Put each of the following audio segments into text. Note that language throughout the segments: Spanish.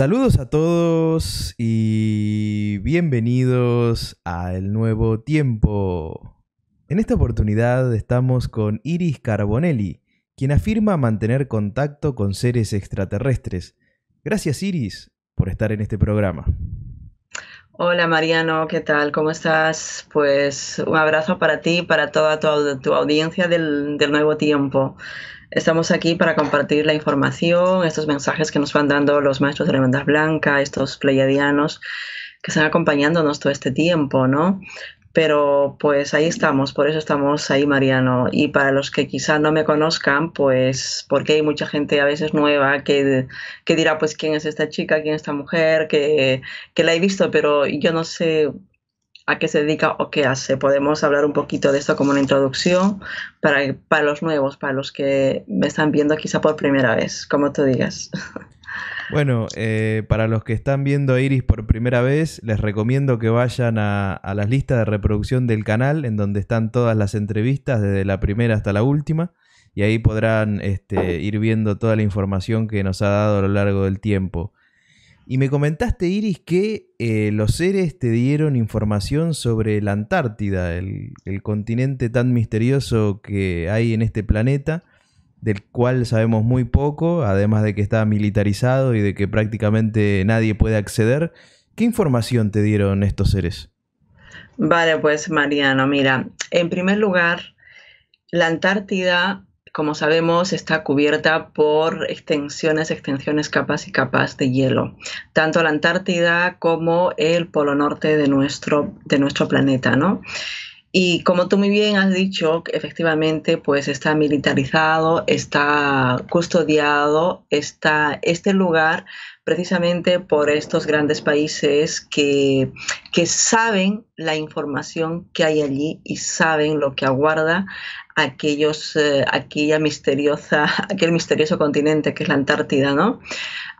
Saludos a todos y bienvenidos a El Nuevo Tiempo. En esta oportunidad estamos con Iris Carbonelli, quien afirma mantener contacto con seres extraterrestres. Gracias Iris por estar en este programa. Hola Mariano, ¿qué tal? ¿Cómo estás? Pues un abrazo para ti y para toda tu, audiencia del Nuevo Tiempo. Estamos aquí para compartir la información, estos mensajes que nos van dando los maestros de la banda blanca, estos pleiadianos que están acompañándonos todo este tiempo, ¿no? Pero pues ahí estamos, por eso estamos ahí, Mariano. Y para los que quizás no me conozcan, pues porque hay mucha gente a veces nueva que, que dirá, pues, ¿quién es esta chica? ¿Quién es esta mujer? Que, que la he visto, pero yo no sé a qué se dedica o qué hace. Podemos hablar un poquito de esto como una introducción para, para los nuevos, para los que me están viendo quizá por primera vez, como tú digas. Bueno, eh, para los que están viendo a Iris por primera vez, les recomiendo que vayan a, las listas de reproducción del canal, en donde están todas las entrevistas, desde la primera hasta la última, y ahí podrán este, ir viendo toda la información que nos ha dado a lo largo del tiempo. Y me comentaste, Iris, que eh, los seres te dieron información sobre la Antártida, el, continente tan misterioso que hay en este planeta, del cual sabemos muy poco, además de que está militarizado y de que prácticamente nadie puede acceder. ¿Qué información te dieron estos seres? Vale, pues Mariano, mira, en primer lugar, la Antártida como sabemos, está cubierta por extensiones, extensiones, capas y capas de hielo, tanto la Antártida como el polo norte de nuestro, de nuestro planeta, ¿no? Y como tú muy bien has dicho, efectivamente, pues está militarizado, está custodiado, está este lugar precisamente por estos grandes países que, que saben la información que hay allí y saben lo que aguarda aquellos, eh, aquella misteriosa, aquel misterioso continente que es la Antártida, ¿no?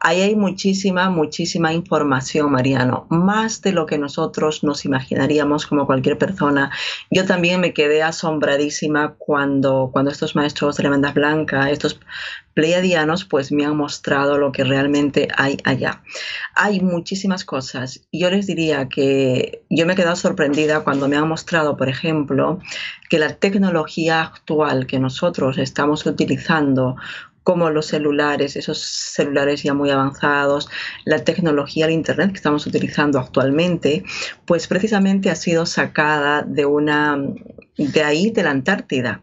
Ahí hay muchísima, muchísima información, Mariano, más de lo que nosotros nos imaginaríamos como cualquier persona. Yo también me quedé asombradísima cuando, cuando estos maestros de la banda blanca, estos pleiadianos, pues me han mostrado lo que realmente hay allá. Hay muchísimas cosas. Yo les diría que yo me he quedado sorprendida cuando me han mostrado, por ejemplo, que la tecnología actual que nosotros estamos utilizando como los celulares, esos celulares ya muy avanzados, la tecnología del Internet que estamos utilizando actualmente, pues precisamente ha sido sacada de una de ahí de la Antártida.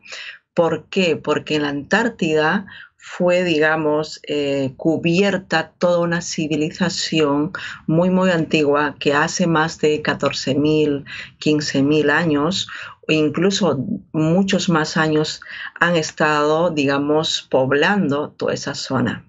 ¿Por qué? Porque en la Antártida fue, digamos, eh, cubierta toda una civilización muy, muy antigua que hace más de 14.000, 15.000 años incluso muchos más años han estado, digamos, poblando toda esa zona.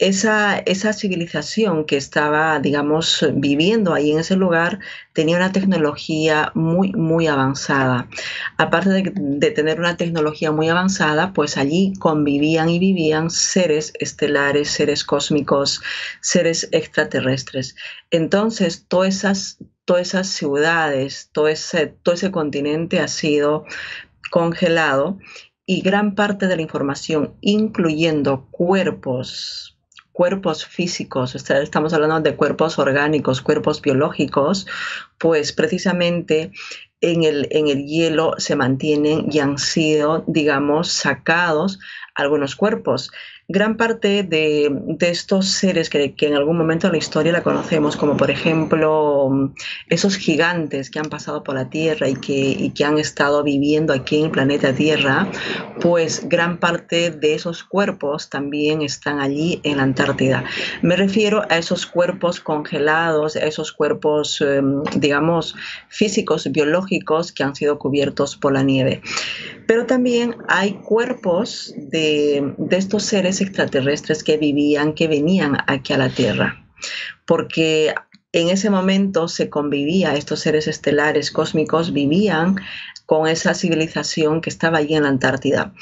Esa, esa, civilización que estaba, digamos, viviendo ahí en ese lugar tenía una tecnología muy, muy avanzada. Aparte de, de, tener una tecnología muy avanzada, pues allí convivían y vivían seres estelares, seres cósmicos, seres extraterrestres. Entonces, todas esas todas esas ciudades, todo ese, todo ese continente ha sido congelado y gran parte de la información, incluyendo cuerpos, cuerpos físicos, estamos hablando de cuerpos orgánicos, cuerpos biológicos, pues precisamente en el, en el hielo se mantienen y han sido, digamos, sacados algunos cuerpos gran parte de, estos seres que, en algún momento de la historia la conocemos, como por ejemplo esos gigantes que han pasado por la Tierra y que, que han estado viviendo aquí en el planeta Tierra, pues gran parte de esos cuerpos también están allí en la Antártida. Me refiero a esos cuerpos congelados, a esos cuerpos, em, digamos, físicos, biológicos que han sido cubiertos por la nieve. Pero también hay cuerpos de, de estos seres extraterrestres que vivían, que venían aquí a la Tierra. Porque en ese momento se convivía, estos seres estelares cósmicos vivían con esa civilización que estaba allí en la Antártida.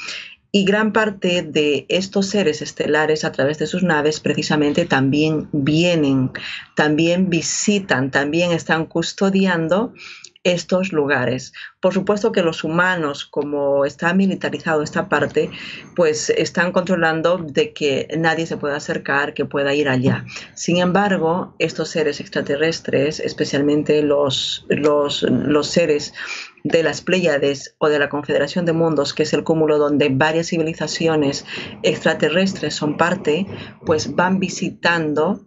Y gran parte de estos seres estelares a través de sus naves precisamente también vienen, también visitan, también están custodiando estos lugares. Por supuesto que los humanos, como está militarizado esta parte, pues están controlando de que nadie se pueda acercar, que pueda ir allá. Sin embargo, estos seres extraterrestres, especialmente los, los, los seres de las Pléyades o de la Confederación de Mundos, que es el cúmulo donde varias civilizaciones extraterrestres son parte, pues van visitando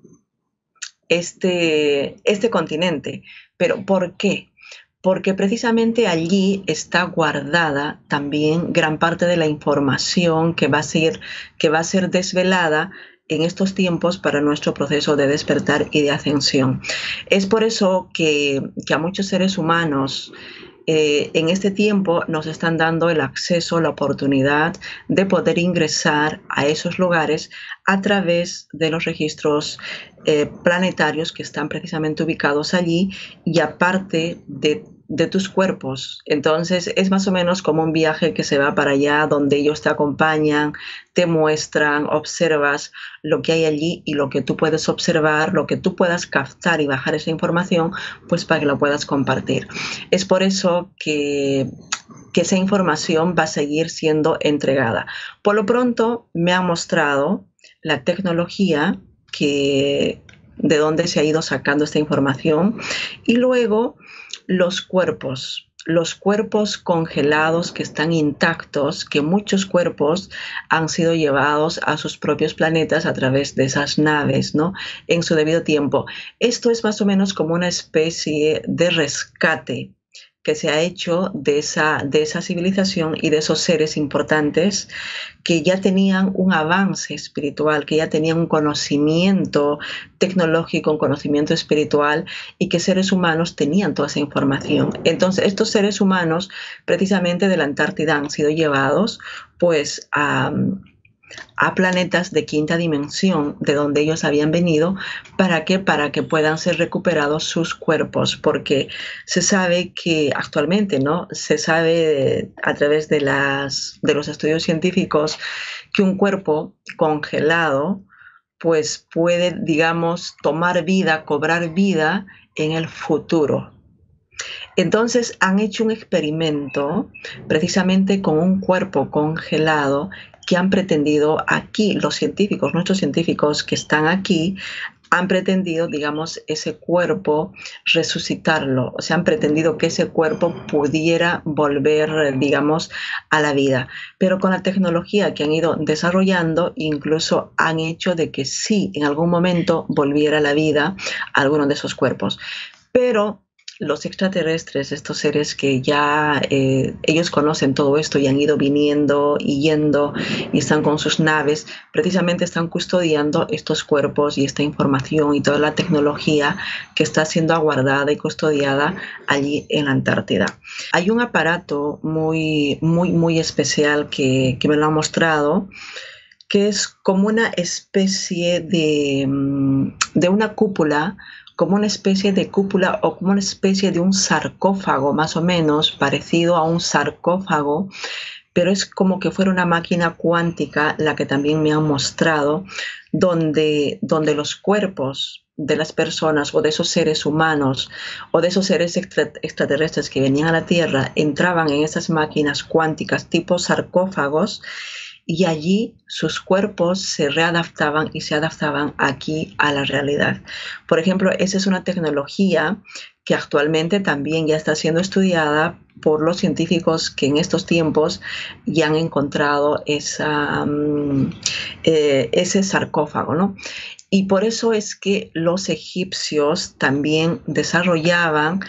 este, este continente. Pero ¿por qué? Porque precisamente allí está guardada también gran parte de la información que va a ser, que va a ser desvelada en estos tiempos para nuestro proceso de despertar y de ascensión. Es por eso que, que a muchos seres humanos eh, en este tiempo nos están dando el acceso, la oportunidad de poder ingresar a esos lugares a través de los registros eh, planetarios que están precisamente ubicados allí y aparte de de tus cuerpos. Entonces es más o menos como un viaje que se va para allá, donde ellos te acompañan, te muestran, observas lo que hay allí y lo que tú puedes observar, lo que tú puedas captar y bajar esa información, pues para que lo puedas compartir. Es por eso que que esa información va a seguir siendo entregada. Por lo pronto me ha mostrado la tecnología que de dónde se ha ido sacando esta información y luego los cuerpos, los cuerpos congelados que están intactos, que muchos cuerpos han sido llevados a sus propios planetas a través de esas naves, ¿no? En su debido tiempo. Esto es más o menos como una especie de rescate que se ha hecho de esa, de esa civilización y de esos seres importantes que ya tenían un avance espiritual, que ya tenían un conocimiento tecnológico, un conocimiento espiritual y que seres humanos tenían toda esa información. Entonces, estos seres humanos precisamente de la Antártida han sido llevados pues a a planetas de quinta dimensión de donde ellos habían venido para que para que puedan ser recuperados sus cuerpos porque se sabe que actualmente no se sabe a través de las de los estudios científicos que un cuerpo congelado pues puede digamos tomar vida cobrar vida en el futuro. Entonces han hecho un experimento precisamente con un cuerpo congelado que han pretendido aquí, los científicos, nuestros científicos que están aquí, han pretendido, digamos, ese cuerpo resucitarlo, o sea, han pretendido que ese cuerpo pudiera volver, digamos, a la vida. Pero con la tecnología que han ido desarrollando, incluso han hecho de que sí, en algún momento volviera a la vida alguno de esos cuerpos. Pero los extraterrestres, estos seres que ya eh, ellos conocen todo esto y han ido viniendo y yendo y están con sus naves, precisamente están custodiando estos cuerpos y esta información y toda la tecnología que está siendo aguardada y custodiada allí en la Antártida. Hay un aparato muy, muy, muy especial que, que me lo ha mostrado que es como una especie de, mm, de una cúpula como una especie de cúpula o como una especie de un sarcófago, más o menos parecido a un sarcófago, pero es como que fuera una máquina cuántica la que también me han mostrado, donde, donde los cuerpos de las personas o de esos seres humanos o de esos seres extraterrestres que venían a la Tierra entraban en esas máquinas cuánticas tipo sarcófagos y allí sus cuerpos se readaptaban y se adaptaban aquí a la realidad. Por ejemplo, esa es una tecnología que actualmente también ya está siendo estudiada por los científicos que en estos tiempos ya han encontrado mm, eh, ese sarcófago. ¿no? Y por eso es que los egipcios también desarrollaban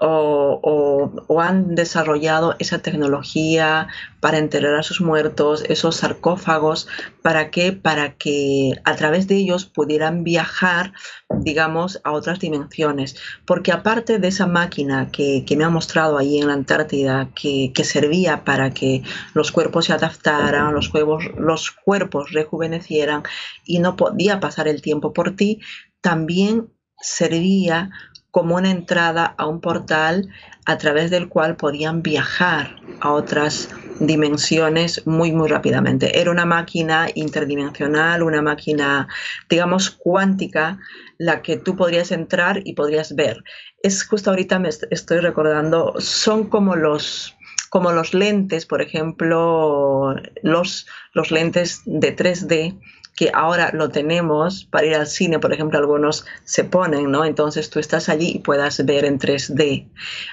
o, han desarrollado esa tecnología para enterrar a sus muertos, esos sarcófagos, ¿para qué? Para que a través de ellos pudieran viajar, digamos, a otras dimensiones. Porque aparte de esa máquina que, me ha mostrado ahí en la Antártida, que, servía para que los cuerpos se adaptaran, los, los cuerpos rejuvenecieran y no podía pasar el tiempo por ti, también servía como una entrada a un portal a través del cual podían viajar a otras dimensiones muy, muy rápidamente. Era una máquina interdimensional, una máquina, digamos, cuántica, la que tú podrías entrar y podrías ver. Es justo ahorita me estoy recordando, son como los como los lentes, por ejemplo, los, los lentes de 3D que ahora lo tenemos para ir al cine, por ejemplo, algunos se ponen, ¿no? Entonces tú estás allí y puedas ver en 3D.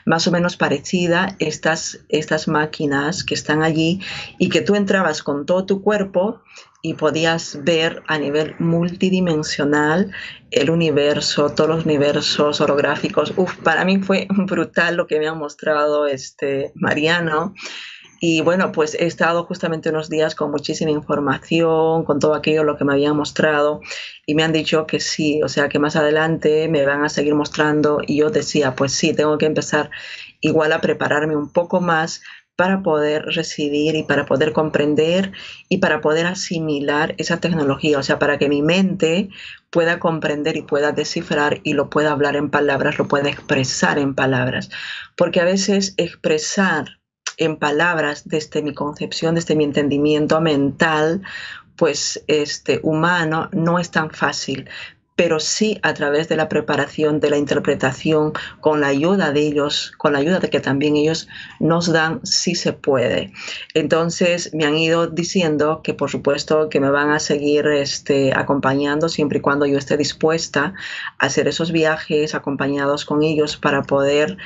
Más o menos parecida estas, estas máquinas que están allí y que tú entrabas con todo tu cuerpo y podías ver a nivel multidimensional el universo, todos los universos orográficos. Uf, para mí fue brutal lo que me ha mostrado este Mariano. Y bueno, pues he estado justamente unos días con muchísima información, con todo aquello lo que me habían mostrado y me han dicho que sí, o sea que más adelante me van a seguir mostrando y yo decía, pues sí, tengo que empezar igual a prepararme un poco más para poder recibir y para poder comprender y para poder asimilar esa tecnología, o sea, para que mi mente pueda comprender y pueda descifrar y lo pueda hablar en palabras, lo pueda expresar en palabras. Porque a veces expresar en palabras desde mi concepción, desde mi entendimiento mental, pues este humano no es tan fácil, pero sí a través de la preparación, de la interpretación, con la ayuda de ellos, con la ayuda de que también ellos nos dan, sí se puede. Entonces me han ido diciendo que por supuesto que me van a seguir este, acompañando siempre y cuando yo esté dispuesta a hacer esos viajes acompañados con ellos para poder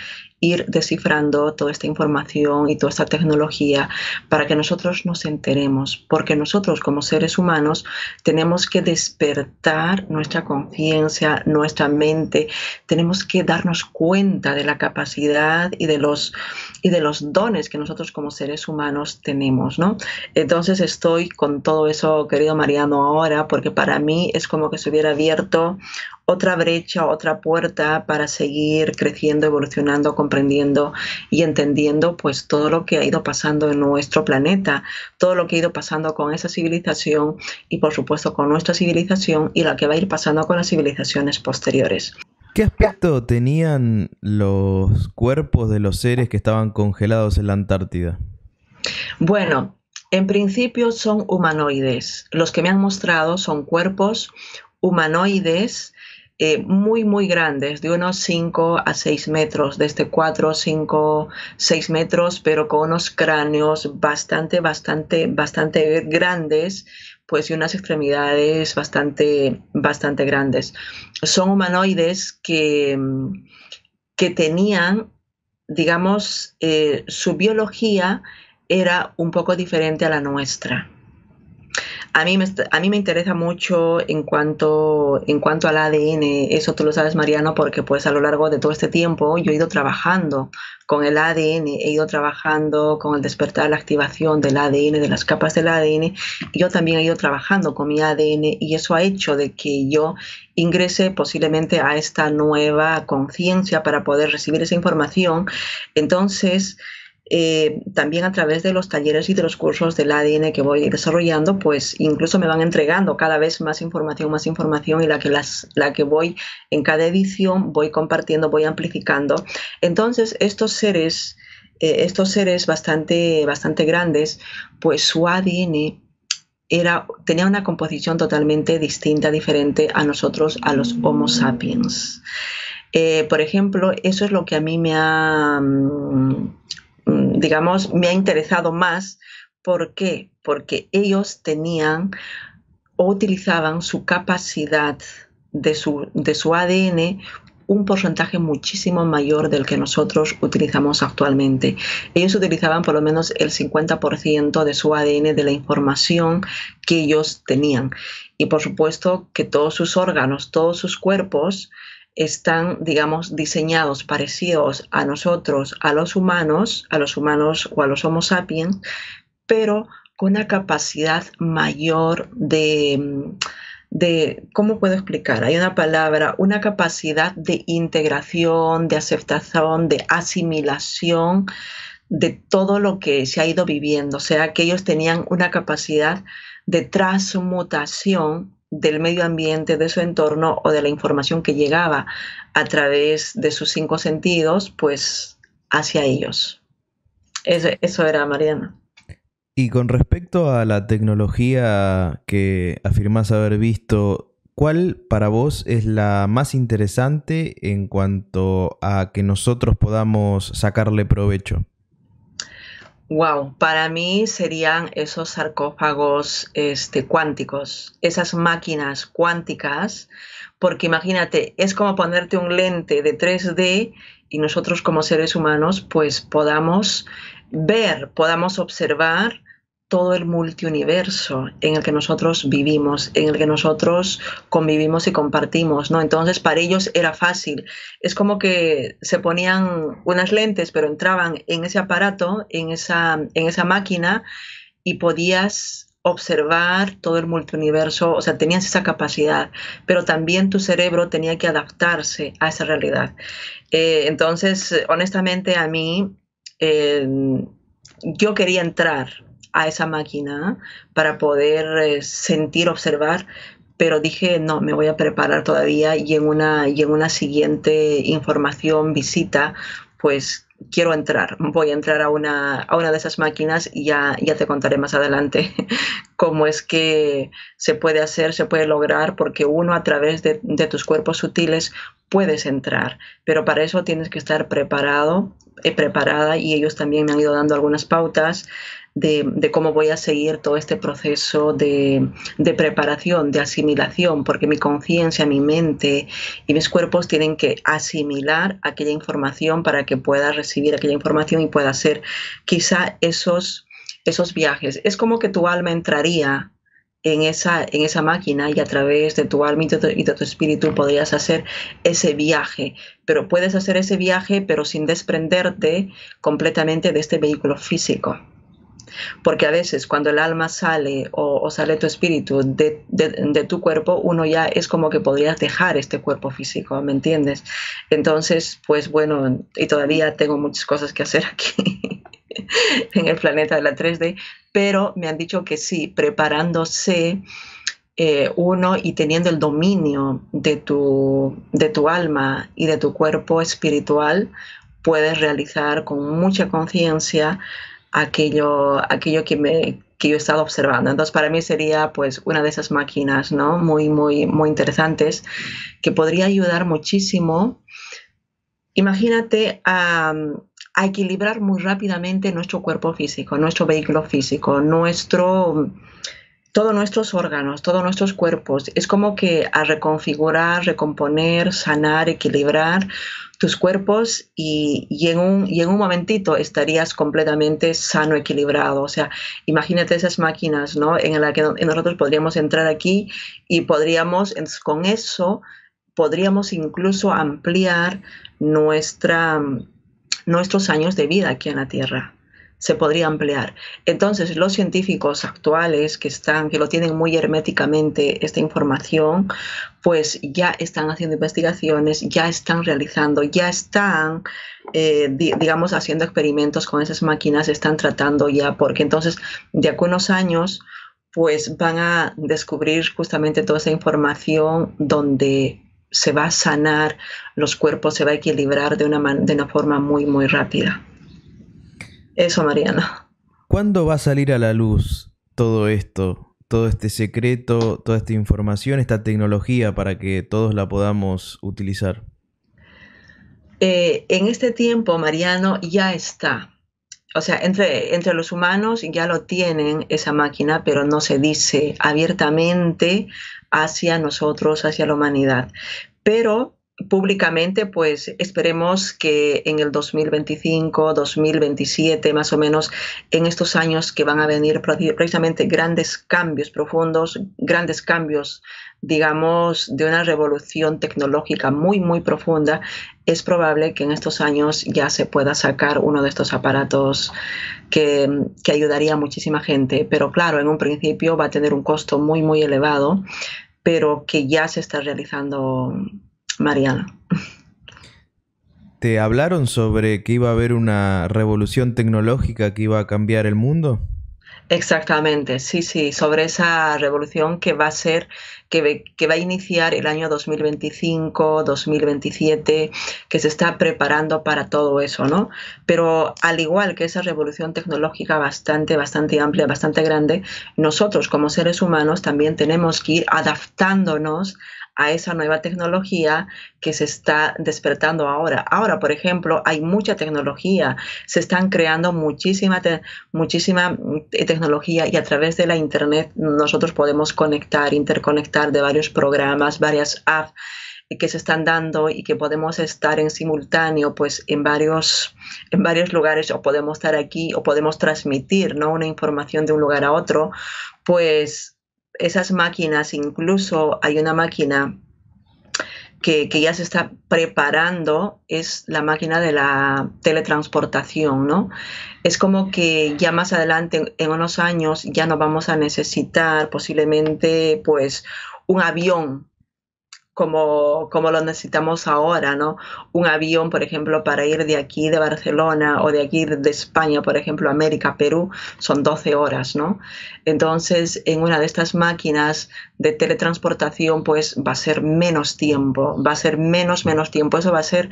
ir descifrando toda esta información y toda esta tecnología para que nosotros nos enteremos, porque nosotros como seres humanos tenemos que despertar nuestra conciencia, nuestra mente, tenemos que darnos cuenta de la capacidad y de los y de los dones que nosotros como seres humanos tenemos, ¿no? Entonces estoy con todo eso, querido Mariano, ahora, porque para mí es como que se hubiera abierto otra brecha, otra puerta para seguir creciendo, evolucionando, comprendiendo y entendiendo pues todo lo que ha ido pasando en nuestro planeta, todo lo que ha ido pasando con esa civilización y por supuesto con nuestra civilización y la que va a ir pasando con las civilizaciones posteriores. ¿Qué aspecto tenían los cuerpos de los seres que estaban congelados en la Antártida? Bueno, en principio son humanoides. Los que me han mostrado son cuerpos humanoides eh, muy, muy grandes, de unos 5 a 6 metros, desde 4, 5, 6 metros, pero con unos cráneos bastante, bastante, bastante grandes, pues y unas extremidades bastante, bastante grandes. Son humanoides que, que tenían, digamos, eh, su biología era un poco diferente a la nuestra. A mí, me, a me interesa mucho en cuanto, en cuanto al ADN, eso tú lo sabes Mariano, porque pues a lo largo de todo este tiempo yo he ido trabajando con el ADN, he ido trabajando con el despertar, la activación del ADN, de las capas del ADN, yo también he ido trabajando con mi ADN y eso ha hecho de que yo ingrese posiblemente a esta nueva conciencia para poder recibir esa información. Entonces, eh, también a través de los talleres y de los cursos del ADN que voy desarrollando, pues incluso me van entregando cada vez más información, más información y la que, las, la que voy en cada edición voy compartiendo, voy amplificando. Entonces, estos seres, eh, estos seres bastante, bastante grandes, pues su ADN era, tenía una composición totalmente distinta, diferente a nosotros, a los Homo sapiens. Eh, por ejemplo, eso es lo que a mí me ha, mm, digamos, me ha interesado más. ¿Por qué? Porque ellos tenían o utilizaban su capacidad de su, de su ADN un porcentaje muchísimo mayor del que nosotros utilizamos actualmente. Ellos utilizaban por lo menos el 50% de su ADN de la información que ellos tenían. Y por supuesto que todos sus órganos, todos sus cuerpos están, digamos, diseñados parecidos a nosotros, a los humanos, a los humanos o a los Homo sapiens, pero con una capacidad mayor de, de, ¿cómo puedo explicar? Hay una palabra, una capacidad de integración, de aceptación, de asimilación de todo lo que se ha ido viviendo. O sea, que ellos tenían una capacidad de transmutación del medio ambiente, de su entorno o de la información que llegaba a través de sus cinco sentidos, pues hacia ellos. Eso, era Mariana. Y con respecto a la tecnología que afirmas haber visto, ¿cuál para vos es la más interesante en cuanto a que nosotros podamos sacarle provecho? Wow, para mí serían esos sarcófagos este, cuánticos, esas máquinas cuánticas, porque imagínate, es como ponerte un lente de 3D y nosotros como seres humanos pues podamos ver, podamos observar todo el multiuniverso en el que nosotros vivimos, en el que nosotros convivimos y compartimos, ¿no? Entonces para ellos era fácil. Es como que se ponían unas lentes, pero entraban en ese aparato, en esa, en esa máquina y podías observar todo el multiuniverso, o sea, tenías esa capacidad, pero también tu cerebro tenía que adaptarse a esa realidad. Eh, entonces, honestamente, a mí, eh, yo quería entrar a esa máquina para poder eh, sentir, observar, pero dije, no, me voy a preparar todavía y en una, y en una siguiente información, visita, pues quiero entrar, voy a entrar a una, a una de esas máquinas y ya, ya te contaré más adelante cómo es que se puede hacer, se puede lograr, porque uno a través de, de tus cuerpos sutiles puedes entrar, pero para eso tienes que estar preparado, eh, preparada y ellos también me han ido dando algunas pautas de, cómo voy a seguir todo este proceso de, preparación, de asimilación, porque mi conciencia, mi mente y mis cuerpos tienen que asimilar aquella información para que pueda recibir aquella información y pueda hacer quizá esos, esos viajes. Es como que tu alma entraría en esa, en esa máquina y a través de tu alma y de tu, espíritu podrías hacer ese viaje. Pero puedes hacer ese viaje pero sin desprenderte completamente de este vehículo físico. Porque a veces cuando el alma sale o, sale tu espíritu de, tu cuerpo, uno ya es como que podrías dejar este cuerpo físico, ¿me entiendes? Entonces, pues bueno, y todavía tengo muchas cosas que hacer aquí en el planeta de la 3D, pero me han dicho que sí, preparándose eh, uno y teniendo el dominio de tu, de tu alma y de tu cuerpo espiritual, puedes realizar con mucha conciencia aquello, aquello que, me, que yo he estado observando. Entonces, para mí sería pues una de esas máquinas, ¿no? Muy, muy, muy interesantes que podría ayudar muchísimo. Imagínate a, a equilibrar muy rápidamente nuestro cuerpo físico, nuestro vehículo físico, nuestro todos nuestros órganos, todos nuestros cuerpos. Es como que a reconfigurar, recomponer, sanar, equilibrar tus cuerpos y, en un, y en un momentito estarías completamente sano, equilibrado. O sea, imagínate esas máquinas, ¿no? En las que nosotros podríamos entrar aquí y podríamos, con eso, podríamos incluso ampliar nuestra, nuestros años de vida aquí en la Tierra se podría ampliar. Entonces, los científicos actuales que están, que lo tienen muy herméticamente esta información, pues ya están haciendo investigaciones, ya están realizando, ya están, eh, digamos, haciendo experimentos con esas máquinas, están tratando ya, porque entonces, de aquí unos años, pues van a descubrir justamente toda esa información donde se va a sanar los cuerpos, se va a equilibrar de una, de una forma muy, muy rápida. Eso, Mariana. ¿Cuándo va a salir a la luz todo esto? Todo este secreto, toda esta información, esta tecnología para que todos la podamos utilizar. Eh, en este tiempo, Mariano, ya está. O sea, entre, entre los humanos ya lo tienen esa máquina, pero no se dice abiertamente hacia nosotros, hacia la humanidad. Pero públicamente, pues esperemos que en el 2025, 2027, más o menos, en estos años que van a venir precisamente grandes cambios profundos, grandes cambios, digamos, de una revolución tecnológica muy, muy profunda, es probable que en estos años ya se pueda sacar uno de estos aparatos que, que ayudaría a muchísima gente. Pero claro, en un principio va a tener un costo muy, muy elevado, pero que ya se está realizando Mariana. ¿Te hablaron sobre que iba a haber una revolución tecnológica que iba a cambiar el mundo? Exactamente, sí, sí, sobre esa revolución que va a ser, que, que, va a iniciar el año 2025, 2027, que se está preparando para todo eso, ¿no? Pero al igual que esa revolución tecnológica bastante, bastante amplia, bastante grande, nosotros como seres humanos también tenemos que ir adaptándonos a esa nueva tecnología que se está despertando ahora. Ahora, por ejemplo, hay mucha tecnología, se están creando muchísima, muchísima eh, tecnología y a través de la Internet nosotros podemos conectar, interconectar de varios programas, varias apps que se están dando y que podemos estar en simultáneo pues en varios en varios lugares o podemos estar aquí o podemos transmitir ¿no? una información de un lugar a otro pues esas máquinas, incluso hay una máquina que, ya se está preparando, es la máquina de la teletransportación, ¿no? Es como que ya más adelante, en unos años, ya no vamos a necesitar posiblemente, pues, un avión como, como lo necesitamos ahora, ¿no? Un avión, por ejemplo, para ir de aquí de Barcelona o de aquí de España, por ejemplo, América, Perú, son 12 horas, ¿no? Entonces, en una de estas máquinas de teletransportación, pues va a ser menos tiempo, va a ser menos, menos tiempo. Eso va a ser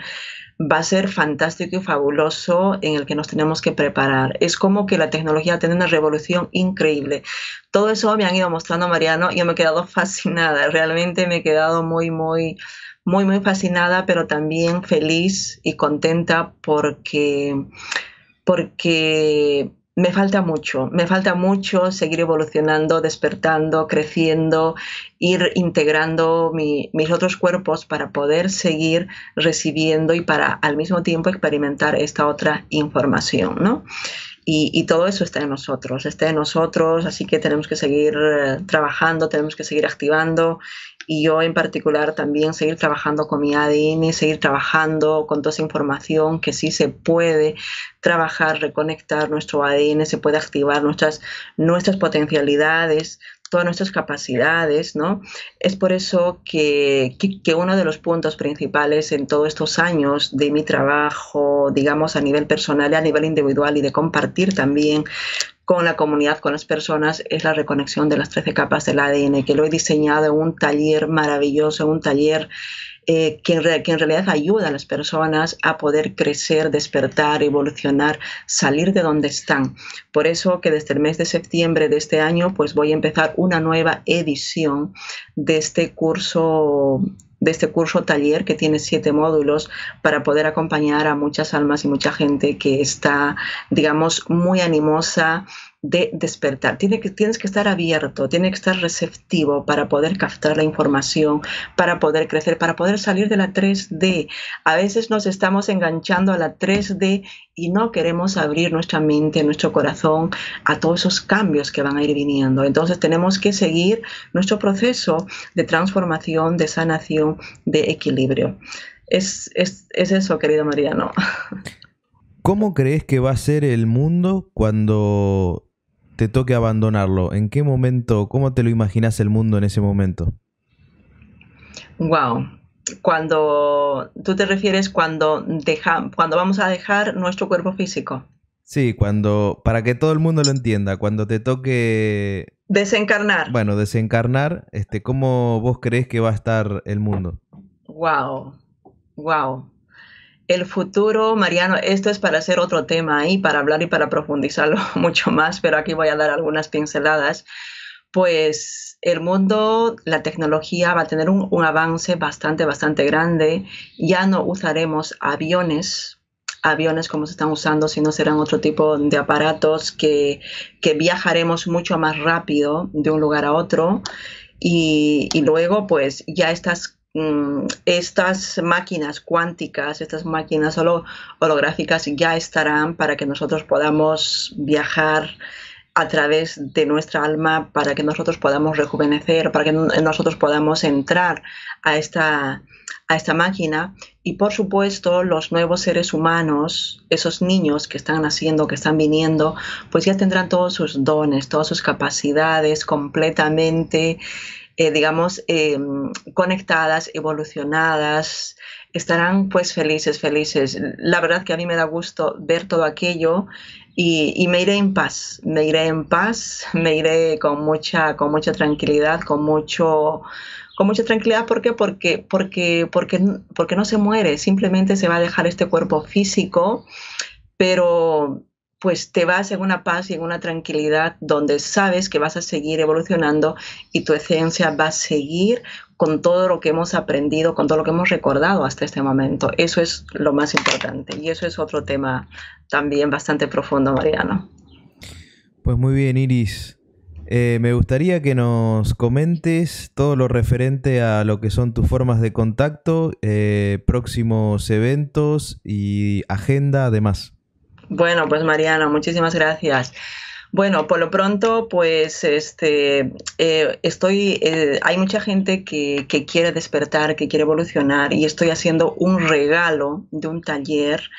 va a ser fantástico y fabuloso en el que nos tenemos que preparar. Es como que la tecnología tiene una revolución increíble. Todo eso me han ido mostrando Mariano y yo me he quedado fascinada. Realmente me he quedado muy, muy, muy, muy fascinada, pero también feliz y contenta porque, porque me falta mucho, me falta mucho seguir evolucionando, despertando, creciendo, ir integrando mis otros cuerpos para poder seguir recibiendo y para al mismo tiempo experimentar esta otra información, ¿no? Y, todo eso está en nosotros, está en nosotros, así que tenemos que seguir eh, trabajando, tenemos que seguir activando y yo en particular también seguir trabajando con mi ADN, seguir trabajando con toda esa información que sí se puede trabajar, reconectar nuestro ADN, se puede activar nuestras, nuestras potencialidades, todas nuestras capacidades, ¿no? Es por eso que, que, uno de los puntos principales en todos estos años de mi trabajo, digamos, a nivel personal y a nivel individual y de compartir también con la comunidad, con las personas, es la reconexión de las 13 capas del ADN, que lo he diseñado en un taller maravilloso, un taller eh, que, en que, en realidad ayuda a las personas a poder crecer, despertar, evolucionar, salir de donde están. Por eso que desde el mes de septiembre de este año, pues voy a empezar una nueva edición de este curso de este curso taller que tiene siete módulos para poder acompañar a muchas almas y mucha gente que está, digamos, muy animosa de despertar. Tiene que, tienes que estar abierto, tiene que estar receptivo para poder captar la información, para poder crecer, para poder salir de la 3D. A veces nos estamos enganchando a la 3D y no queremos abrir nuestra mente, nuestro corazón a todos esos cambios que van a ir viniendo. Entonces tenemos que seguir nuestro proceso de transformación, de sanación, de equilibrio. Es, es, es eso, querido Mariano. ¿Cómo crees que va a ser el mundo cuando te toque abandonarlo, ¿en qué momento, cómo te lo imaginas el mundo en ese momento? Wow. Cuando tú te refieres cuando deja, cuando vamos a dejar nuestro cuerpo físico. Sí, cuando para que todo el mundo lo entienda, cuando te toque desencarnar. Bueno, desencarnar, este, ¿cómo vos crees que va a estar el mundo? Wow. Wow. El futuro, Mariano, esto es para hacer otro tema ahí, para hablar y para profundizarlo mucho más, pero aquí voy a dar algunas pinceladas. Pues el mundo, la tecnología va a tener un, avance bastante, bastante grande. Ya no usaremos aviones, aviones como se están usando, sino serán otro tipo de aparatos que, que viajaremos mucho más rápido de un lugar a otro. Y, y luego, pues ya estas estas máquinas cuánticas, estas máquinas holográficas ya estarán para que nosotros podamos viajar a través de nuestra alma, para que nosotros podamos rejuvenecer, para que nosotros podamos entrar a esta, a esta máquina. Y por supuesto, los nuevos seres humanos, esos niños que están naciendo, que están viniendo, pues ya tendrán todos sus dones, todas sus capacidades completamente eh, digamos, em, conectadas, evolucionadas, estarán pues felices, felices. La verdad que a mí me da gusto ver todo aquello y, me iré en paz, me iré en paz, me iré con mucha, con mucha tranquilidad, con mucho con mucha tranquilidad. ¿Por qué? Porque, porque, porque, porque no se muere, simplemente se va a dejar este cuerpo físico, pero pues te vas en una paz y en una tranquilidad donde sabes que vas a seguir evolucionando y tu esencia va a seguir con todo lo que hemos aprendido, con todo lo que hemos recordado hasta este momento. Eso es lo más importante y eso es otro tema también bastante profundo, Mariano. Pues muy bien, Iris. Eh, me gustaría que nos comentes todo lo referente a lo que son tus formas de contacto, eh, próximos eventos y agenda además. Bueno, pues Mariano, muchísimas gracias. Bueno, por lo pronto, pues este, eh, estoy, eh, hay mucha gente que, que, quiere despertar, que quiere evolucionar y estoy haciendo un regalo de un taller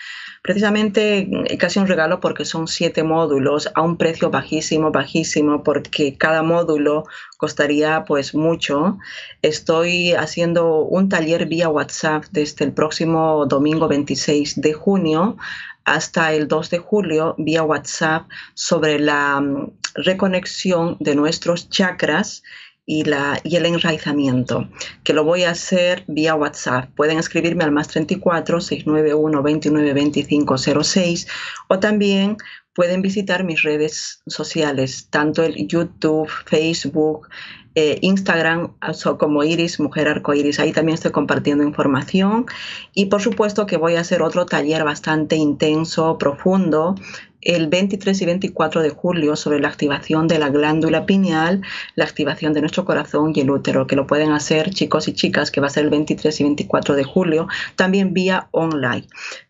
precisamente eh, casi un regalo porque son siete módulos a un precio bajísimo, bajísimo, porque cada módulo costaría pues mucho. Estoy haciendo un taller vía WhatsApp desde el próximo domingo 26 de junio hasta el 2 de julio vía WhatsApp sobre la mm, reconexión de nuestros chakras y, la, y el enraizamiento, que lo voy a hacer vía WhatsApp. Pueden escribirme al más 34 691 29 25 06 o también pueden visitar mis redes sociales, tanto el YouTube, Facebook, eh, Instagram como Iris, Mujer Arcoiris. Ahí también estoy compartiendo información. Y por supuesto que voy a hacer otro taller bastante intenso, profundo, el 23 y 24 de julio sobre la activación de la glándula pineal, la activación de nuestro corazón y el útero, que lo pueden hacer chicos y chicas, que va a ser el 23 y 24 de julio, también vía online.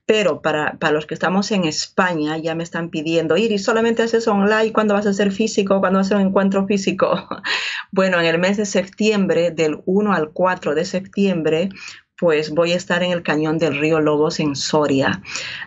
Pero para, para los que estamos en España ya me están pidiendo, Iris, ¿solamente haces online? ¿Cuándo vas a hacer físico? ¿Cuándo vas a hacer un encuentro físico? Bueno, en el mes de septiembre, del 1 al 4 de septiembre, pues voy a estar en el cañón del río Lobos en Soria,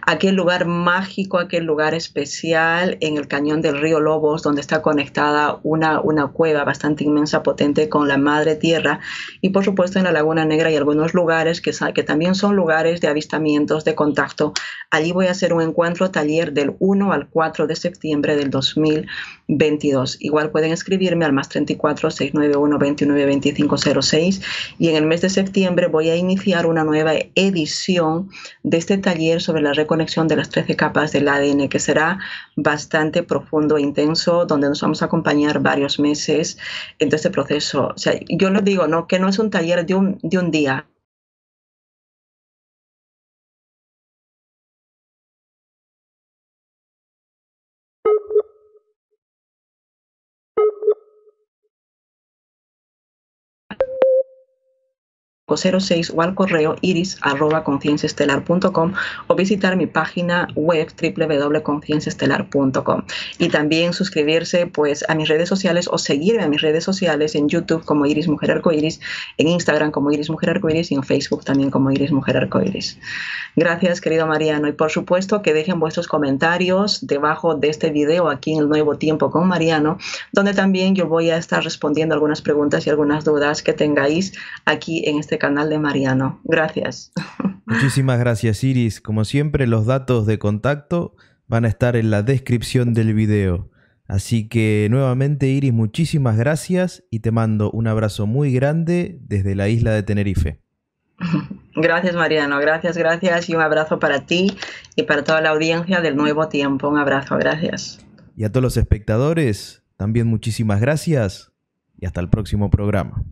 aquel lugar mágico, aquel lugar especial en el cañón del río Lobos, donde está conectada una, una cueva bastante inmensa, potente con la madre tierra, y por supuesto en la Laguna Negra hay algunos lugares que, que también son lugares de avistamientos, de contacto. Allí voy a hacer un encuentro taller del 1 al 4 de septiembre del 2022. Igual pueden escribirme al más 34 691 29 25 06 y en el mes de septiembre voy a iniciar una nueva edición de este taller sobre la reconexión de las 13 capas del ADN, que será bastante profundo e intenso, donde nos vamos a acompañar varios meses en este proceso. O sea, yo lo digo, ¿no? que no es un taller de un, de un día, 06 o al correo iris arroba o visitar mi página web www.concienciaestelar.com y también suscribirse pues a mis redes sociales o seguirme a mis redes sociales en YouTube como Iris Mujer Arcoiris, en Instagram como Iris Mujer Arcoiris y en Facebook también como Iris Mujer Arcoiris. Gracias querido Mariano y por supuesto que dejen vuestros comentarios debajo de este video aquí en el Nuevo Tiempo con Mariano donde también yo voy a estar respondiendo algunas preguntas y algunas dudas que tengáis aquí en este este canal de Mariano. Gracias. Muchísimas gracias Iris. Como siempre los datos de contacto van a estar en la descripción del video. Así que nuevamente Iris, muchísimas gracias y te mando un abrazo muy grande desde la isla de Tenerife. Gracias Mariano, gracias, gracias y un abrazo para ti y para toda la audiencia del nuevo tiempo. Un abrazo, gracias. Y a todos los espectadores, también muchísimas gracias y hasta el próximo programa.